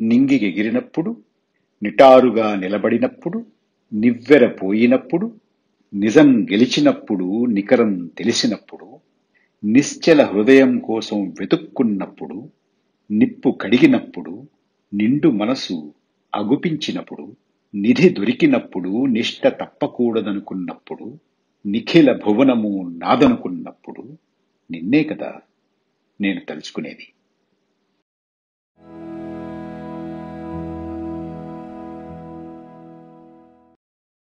నింగిగెగిరినప్పుడు నిటారుగా నిలబడినప్పుడు నివ్వెరపోయినప్పుడు నిజం గెలిచినప్పుడు నికరం తెలిసినప్పుడు నిశ్చల హృదయం కోసం వెతుక్కున్నప్పుడు నిప్పు కడిగినప్పుడు నిండు మనసు అగుపించినప్పుడు నిధి దొరికినప్పుడు నిష్ట తప్పకూడదనుకున్నప్పుడు నిఖిల భువనము నాదనుకున్నప్పుడు నిన్నే కదా నేను తలుచుకునేది.